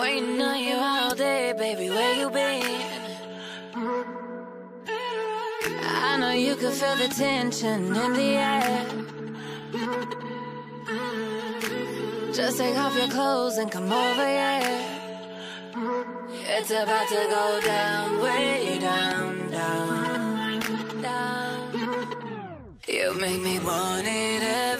Waiting on you all day, baby, where you been? I know you can feel the tension in the air. Just take off your clothes and come over here. It's about to go down, way down, down, down. You make me want it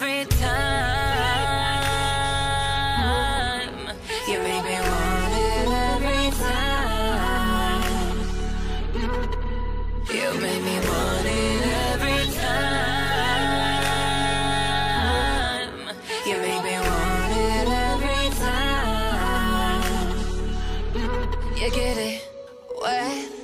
You get it wet.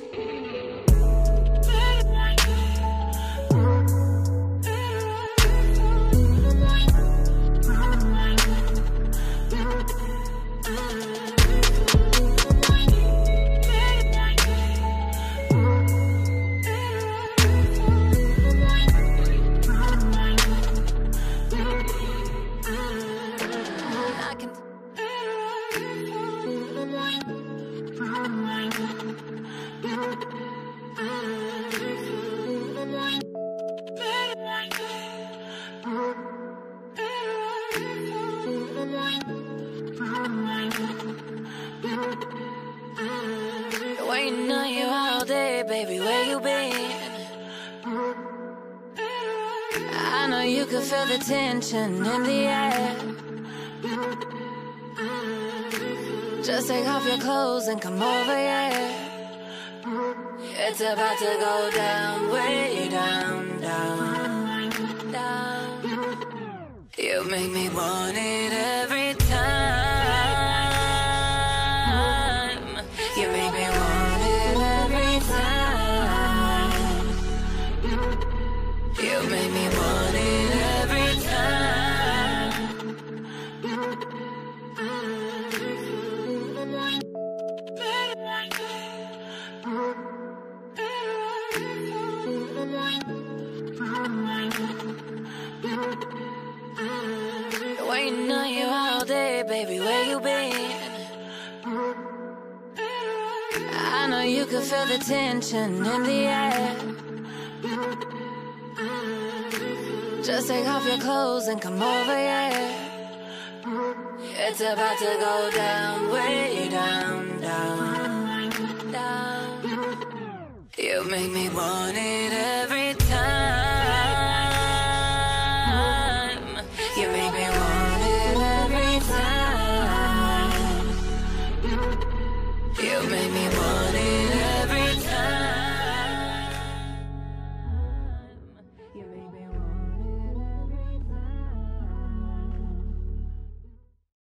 Waiting on you all day, baby, where you been? I know you can feel the tension in the air. Just take off your clothes and come over here. It's about to go down, way down, down, down. You make me want it You make me want it every time. Waiting on you all day, baby, where you been? I know you can feel the tension in the air. Just take off your clothes and come over, yeah. It's about to go down, way down, down, down. You make me want it every time. You make me want it every time. You make me want it